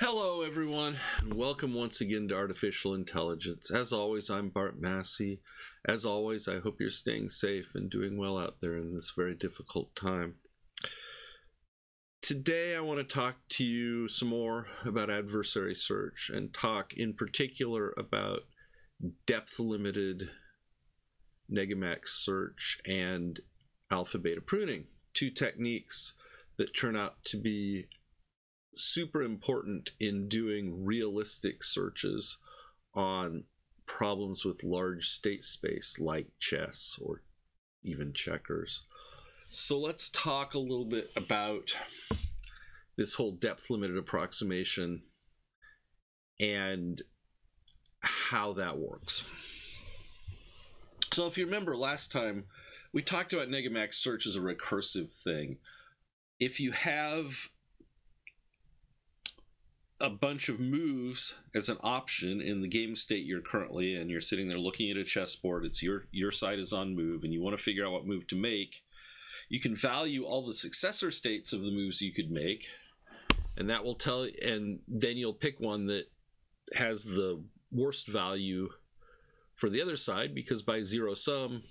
Hello, everyone, and welcome once again to Artificial Intelligence. As always, I'm Bart Massey. As always, I hope you're staying safe and doing well out there in this very difficult time. Today, I want to talk to you some more about adversary search and talk in particular about depth limited Negamax search and alpha beta pruning, two techniques that turn out to be super important in doing realistic searches on problems with large state space like chess or even checkers. So let's talk a little bit about this whole depth limited approximation and how that works. So if you remember last time, we talked about Negamax search as a recursive thing. If you have a bunch of moves as an option in the game state you're currently in. You're sitting there looking at a chessboard. It's your your side is on move, and you want to figure out what move to make. You can value all the successor states of the moves you could make, and that will tell. And then you'll pick one that has the worst value for the other side because by zero sum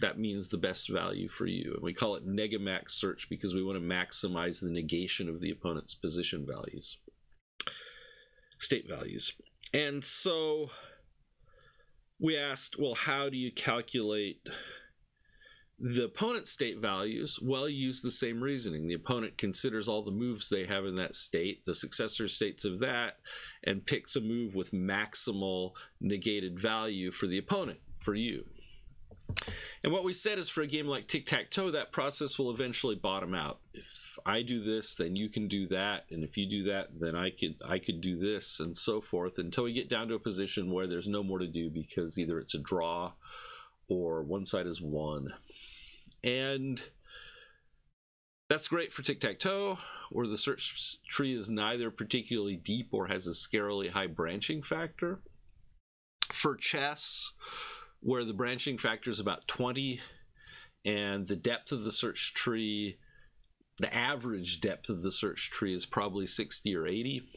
that means the best value for you. And we call it negamax search because we want to maximize the negation of the opponent's position values state values. And so we asked, well, how do you calculate the opponent's state values? Well, you use the same reasoning. The opponent considers all the moves they have in that state, the successor states of that, and picks a move with maximal negated value for the opponent, for you. And what we said is for a game like tic tac toe, that process will eventually bottom out. If I do this, then you can do that, and if you do that, then I could I could do this, and so forth, until we get down to a position where there's no more to do because either it's a draw or one side is won, and that's great for tic tac toe, where the search tree is neither particularly deep or has a scarily high branching factor. For chess, where the branching factor is about 20 and the depth of the search tree the average depth of the search tree is probably 60 or 80.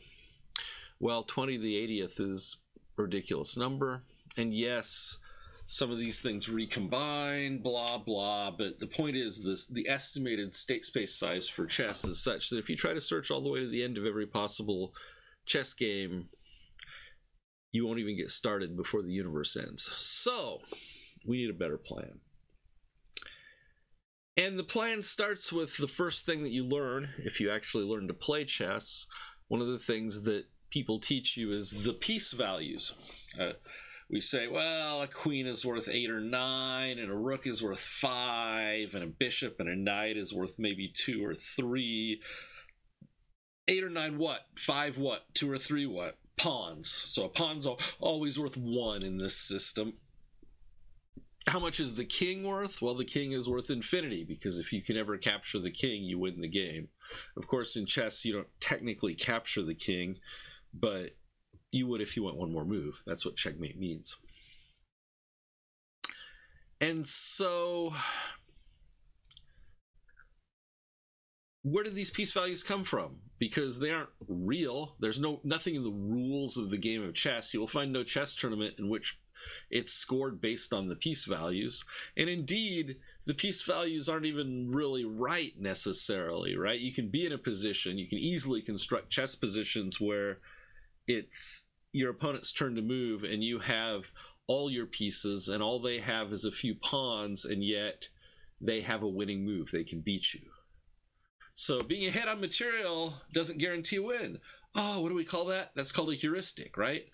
Well, 20 to the 80th is a ridiculous number. And yes, some of these things recombine, blah, blah. But the point is this the estimated state space size for chess is such that if you try to search all the way to the end of every possible chess game, you won't even get started before the universe ends. So we need a better plan. And the plan starts with the first thing that you learn if you actually learn to play chess. One of the things that people teach you is the piece values. Uh, we say, well, a queen is worth eight or nine, and a rook is worth five, and a bishop and a knight is worth maybe two or three. Eight or nine what? Five what? Two or three what? Pawns. So a pawn's always worth one in this system how much is the king worth? Well, the king is worth infinity because if you can ever capture the king, you win the game. Of course, in chess, you don't technically capture the king, but you would if you went one more move. That's what checkmate means. And so, where did these piece values come from? Because they aren't real. There's no nothing in the rules of the game of chess. You will find no chess tournament in which it's scored based on the piece values. And indeed, the piece values aren't even really right necessarily, right? You can be in a position, you can easily construct chess positions where it's your opponent's turn to move and you have all your pieces and all they have is a few pawns and yet they have a winning move. They can beat you. So being ahead on material doesn't guarantee a win. Oh, what do we call that? That's called a heuristic, right?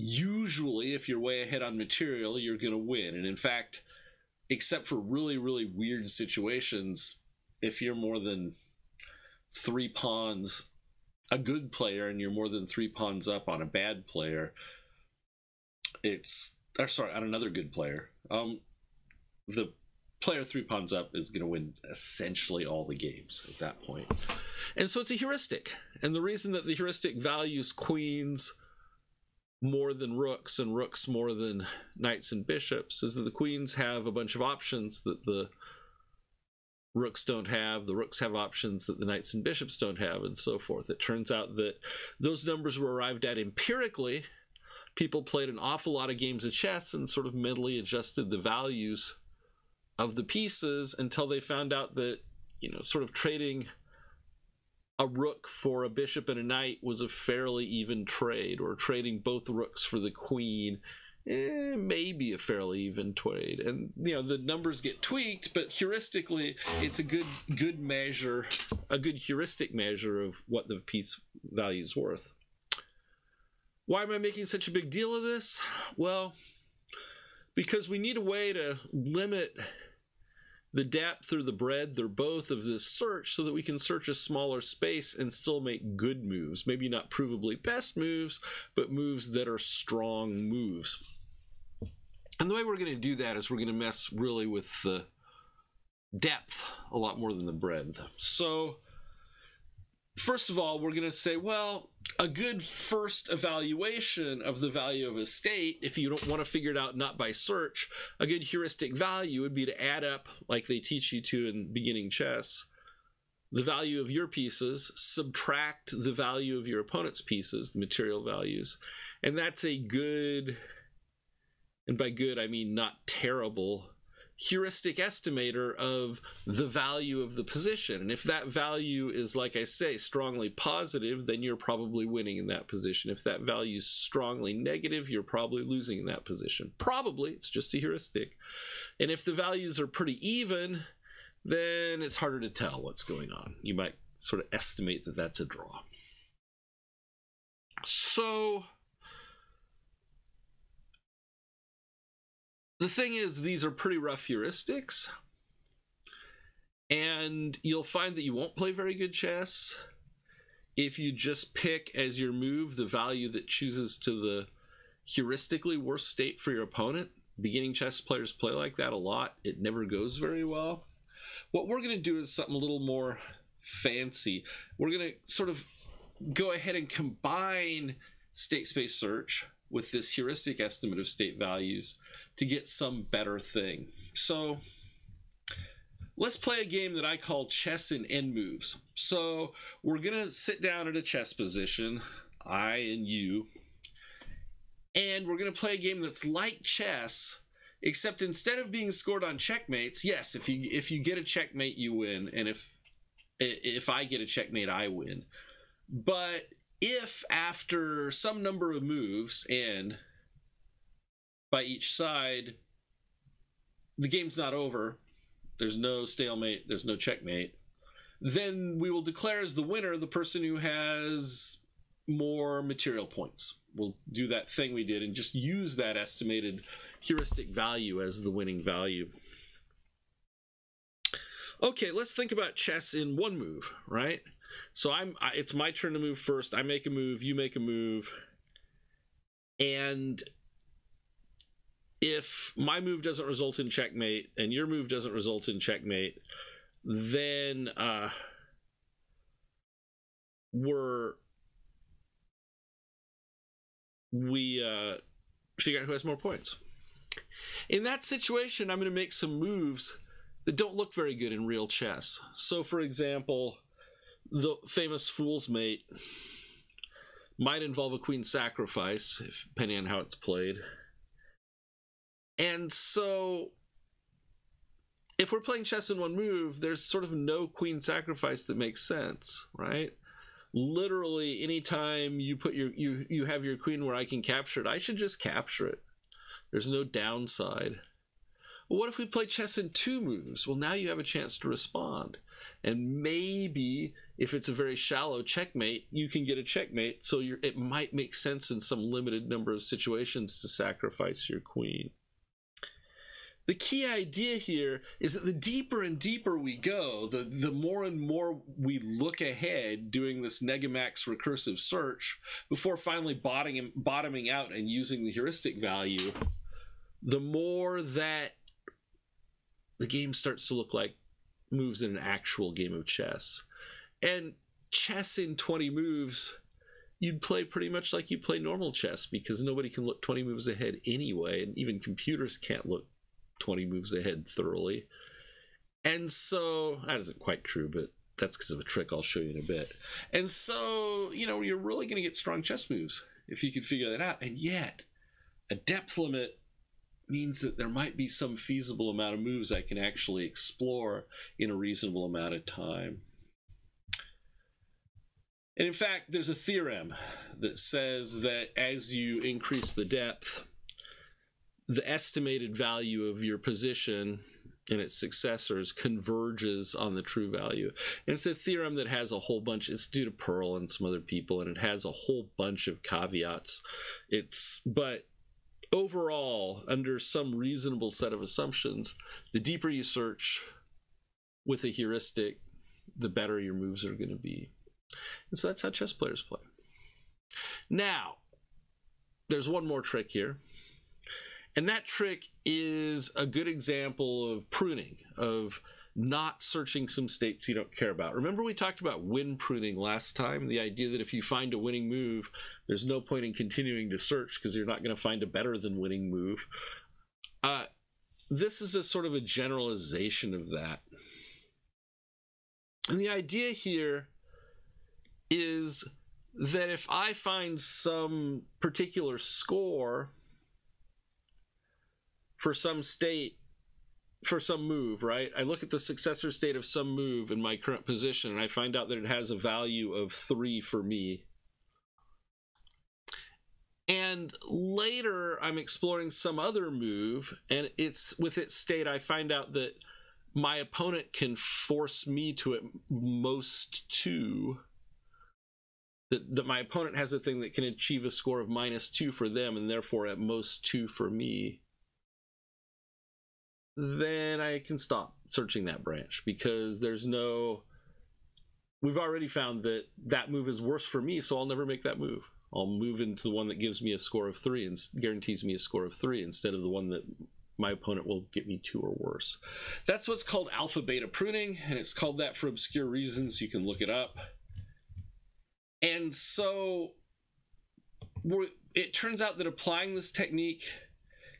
Usually if you're way ahead on material you're going to win. And in fact except for really really weird situations if you're more than three pawns a good player and you're more than three pawns up on a bad player it's or sorry on another good player um the player three pawns up is going to win essentially all the games at that point. And so it's a heuristic. And the reason that the heuristic values queens more than rooks and rooks more than knights and bishops is that the queens have a bunch of options that the rooks don't have. The rooks have options that the knights and bishops don't have, and so forth. It turns out that those numbers were arrived at empirically. People played an awful lot of games of chess and sort of mentally adjusted the values of the pieces until they found out that, you know, sort of trading a rook for a bishop and a knight was a fairly even trade, or trading both rooks for the queen eh, maybe a fairly even trade. And you know the numbers get tweaked, but heuristically, it's a good good measure, a good heuristic measure of what the piece value is worth. Why am I making such a big deal of this? Well, because we need a way to limit the depth or the breadth or both of this search so that we can search a smaller space and still make good moves. Maybe not provably best moves, but moves that are strong moves. And the way we're going to do that is we're going to mess really with the depth a lot more than the breadth. So, first of all, we're going to say, well, a good first evaluation of the value of a state, if you don't want to figure it out not by search, a good heuristic value would be to add up, like they teach you to in beginning chess, the value of your pieces, subtract the value of your opponent's pieces, the material values. And that's a good and by good I mean not terrible, heuristic estimator of the value of the position. And if that value is, like I say, strongly positive, then you're probably winning in that position. If that value is strongly negative, you're probably losing in that position. Probably, it's just a heuristic. And if the values are pretty even, then it's harder to tell what's going on. You might sort of estimate that that's a draw. So the thing is, these are pretty rough heuristics. And you'll find that you won't play very good chess if you just pick as your move the value that chooses to the heuristically worst state for your opponent. Beginning chess players play like that a lot. It never goes very well. What we're going to do is something a little more fancy. We're going to sort of go ahead and combine state space search with this heuristic estimate of state values to get some better thing. So let's play a game that I call chess in end moves. So we're to sit down at a chess position, I and you, and we're to play a game that's like chess except instead of being scored on checkmates yes if you if you get a checkmate you win and if if i get a checkmate i win but if after some number of moves and by each side, the game's not over, there's no stalemate, there's no checkmate, then we will declare as the winner the person who has more material points. We'll do that thing we did and just use that estimated heuristic value as the winning value. Okay, let's think about chess in one move, right? So I'm it's my turn to move first. I make a move, you make a move. And if my move doesn't result in checkmate and your move doesn't result in checkmate, then uh, we're we uh, figure out who has more points. In that situation, I'm going to make some moves that don't look very good in real chess. So, for example, the famous fool's mate might involve a queen sacrifice, depending on how it's played. And so, if we're playing chess in one move, there's sort of no queen sacrifice that makes sense, right? Literally, anytime you put your you you have your queen where I can capture it, I should just capture it. There's no downside. Well, what if we play chess in two moves? Well, now you have a chance to respond. And maybe if it's a very shallow checkmate, you can get a checkmate. So it might make sense in some limited number of situations to sacrifice your queen. The key idea here is that the deeper and deeper we go, the, the more and more we look ahead doing this Negamax recursive search before finally bottoming, bottoming out and using the heuristic value, the more that the game starts to look like moves in an actual game of chess. And chess in 20 moves, you'd play pretty much like you play normal chess because nobody can look 20 moves ahead anyway, and even computers can't look 20 moves ahead thoroughly. And so that isn't quite true, but that's because of a trick I'll show you in a bit. And so, you know, you're really going to get strong chess moves if you can figure that out. And yet, a depth limit means that there might be some feasible amount of moves I can actually explore in a reasonable amount of time. And in fact, there's a theorem that says that as you increase the depth, the estimated value of your position and its successors converges on the true value. And it's a theorem that has a whole bunch, it's due to Pearl and some other people, and it has a whole bunch of caveats. It's, but overall, under some reasonable set of assumptions, the deeper you search with a heuristic, the better your moves are going to be. And so that's how chess players play. Now, there's one more trick here. And that trick is a good example of pruning, of not searching some states you don't care about. Remember, we talked about win pruning last time? The idea that if you find a winning move, there's no point in continuing to search because you're not going to find a better than winning move. Uh, this is a sort of a generalization of that. And the idea here is that if I find some particular score for some state for some move, right? I look at the successor state of some move in my current position and I find out that it has a value of 3 for me. And later I'm exploring some other move and it's with its state I find out that my opponent can force me to at most 2 that, that my opponent has a thing that can achieve a score of minus 2 for them and therefore at most 2 for me then I can stop searching that branch because there's no. We've already found that that move is worse for me, so I'll never make that move. I'll move into the one that gives me a score of three and guarantees me a score of three instead of the one that my opponent will get me two or worse. That's what's called alpha beta pruning, and it's called that for obscure reasons. You can look it up. And so it turns out that applying this technique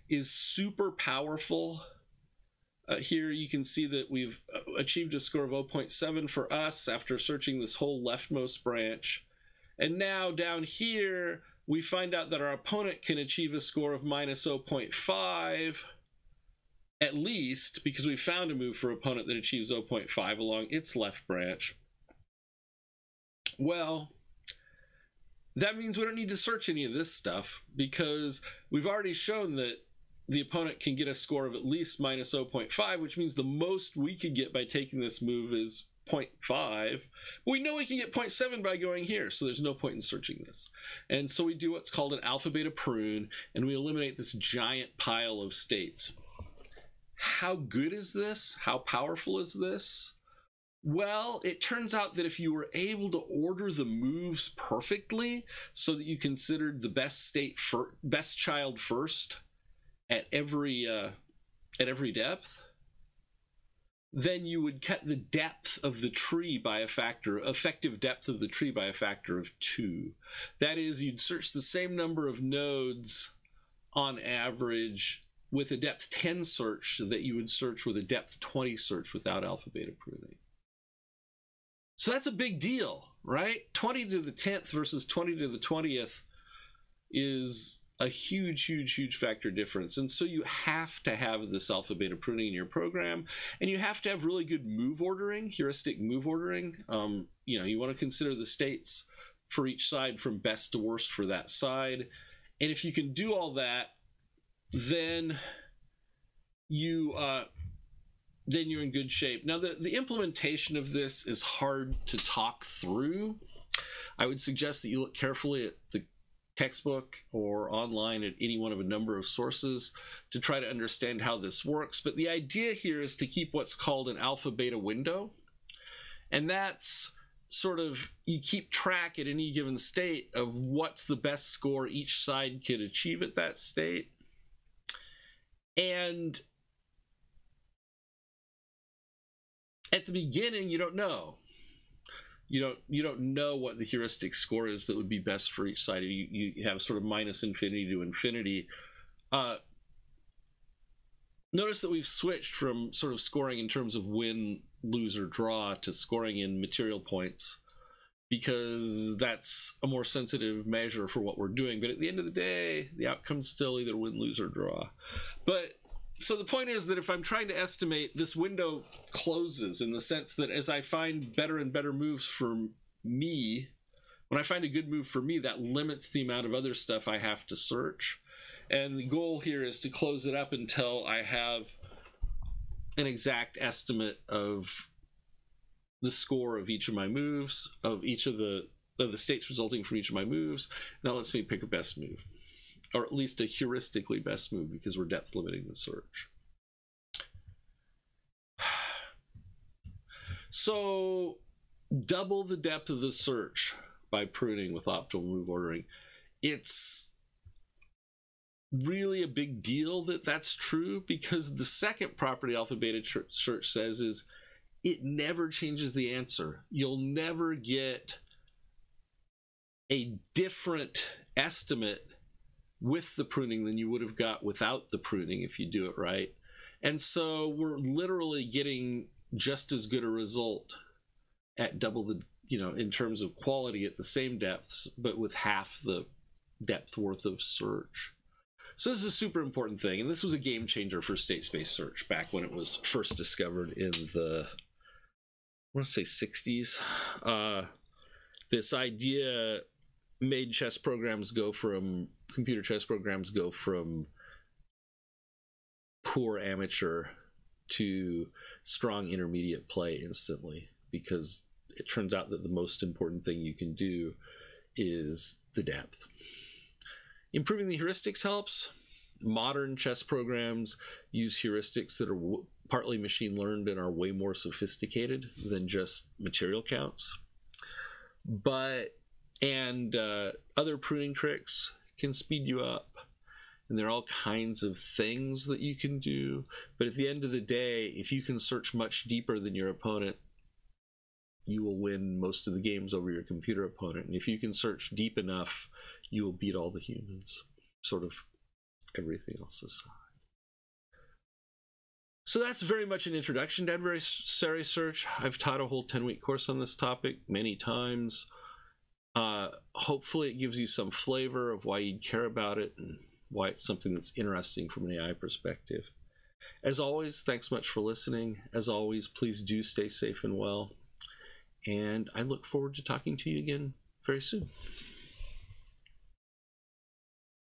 is super powerful uh, here you can see that we've uh, achieved a score of 0.7 for us after searching this whole leftmost branch. And now down here, we find out that our opponent can achieve a score of minus 0.5 at least because we found a move for opponent that achieves 0.5 along its left branch. Well, that means we don't need to search any of this stuff because we've already shown that the opponent can get a score of at least minus 0.5, which means the most we could get by taking this move is 0.5. We know we can get 0.7 by going here, so there's no point in searching this. And so we do what's called an alpha beta prune, and we eliminate this giant pile of states. How good is this? How powerful is this? Well, it turns out that if you were able to order the moves perfectly so that you considered the best state for best child first, at every uh, at every depth, then you would cut the depth of the tree by a factor, effective depth of the tree by a factor of two. That is, you'd search the same number of nodes on average with a depth 10 search that you would search with a depth 20 search without alpha beta pruning. So that's a big deal, right? 20 to the 10th versus 20 to the 20th is a huge, huge, huge factor difference. And so you have to have this alpha beta pruning in your program, and you have to have really good move ordering, heuristic move ordering. Um, you know, you want to consider the states for each side from best to worst for that side. And if you can do all that, then you uh, then you're in good shape. Now the, the implementation of this is hard to talk through. I would suggest that you look carefully at the textbook or online at any one of a number of sources to try to understand how this works. But the idea here is to keep what's called an alpha beta window. And that's sort of you keep track at any given state of what's the best score each side could achieve at that state. And at the beginning, you don't know you don't you don't know what the heuristic score is that would be best for each side. You you have sort of minus infinity to infinity. Uh, notice that we've switched from sort of scoring in terms of win, lose, or draw to scoring in material points because that's a more sensitive measure for what we're doing. But at the end of the day, the outcome's still either win, lose, or draw. But so the point is that if I'm trying to estimate, this window closes in the sense that as I find better and better moves for me, when I find a good move for me, that limits the amount of other stuff I have to search. And the goal here is to close it up until I have an exact estimate of the score of each of my moves, of each of the of the states resulting from each of my moves. That lets me pick a best move, or at least a heuristically best move because we're depth limiting the search. So double the depth of the search by pruning with optimal move ordering. It's really a big deal that that's true because the second property alpha beta search says is it never changes the answer. You'll never get a different estimate with the pruning than you would have got without the pruning if you do it right. And so we're literally getting just as good a result at double the, you know, in terms of quality at the same depths, but with half the depth worth of search. So this is a super important thing, and this was a game changer for state space search back when it was first discovered in the I want to say 60s. Uh, this idea made chess programs go from computer chess programs go from poor amateur to strong intermediate play instantly because it turns out that the most important thing you can do is the depth. Improving the heuristics helps. Modern chess programs use heuristics that are partly machine learned and are way more sophisticated than just material counts. But, and uh, other pruning tricks can speed you up. And there are all kinds of things that you can do. But at the end of the day, if you can search much deeper than your opponent, you will win most of the games over your computer opponent. And if you can search deep enough, you will beat all the humans. Sort of everything else aside. So that's very much an introduction to adversary search. I've taught a whole 10 week course on this topic many times. Uh, hopefully, it gives you some flavor of why you'd care about it and why it's something that's interesting from an AI perspective. As always, thanks much for listening. As always, please do stay safe and well. And I look forward to talking to you again very soon.